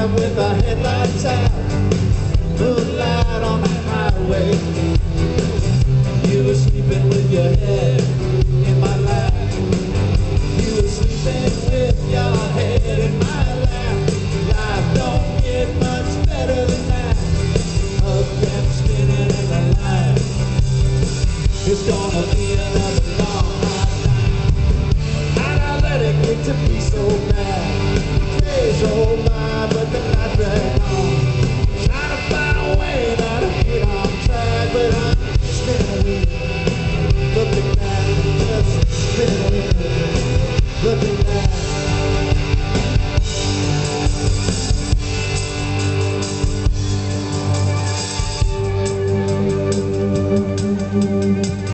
drive with the headlights out Moonlight on the highway. You were sleeping with your head in my lap. You were sleeping with your head in my lap. Life don't get much better than that. Up and spinning in the night. It's gonna be another long hot night. And I let it get to be so bad?